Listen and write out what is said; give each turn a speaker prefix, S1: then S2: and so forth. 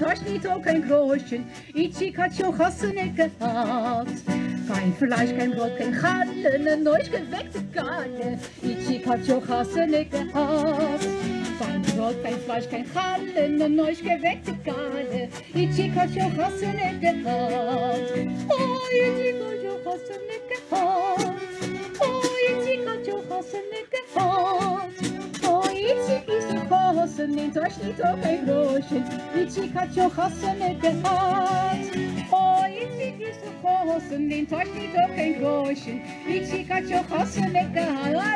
S1: Tasch nicht auch kein Groschen, ich hat schon Hassene gehabt. Kein Fleisch, kein Brot, kein Challen, ein neu geweckte Galle, ich hat schon Hassene gehabt. Kein Brot, kein Fleisch, kein Challen, ein neu geweckte Galle, ich hat schon Hassene gehabt. Oh, ich hat schon Hassene gehabt. gassen neemt, was niet ook een roosje. Ietsik had je gassen met de hand. Oh, ietsik is de gassen neemt, was niet ook een roosje. Ietsik had je gassen met de hand.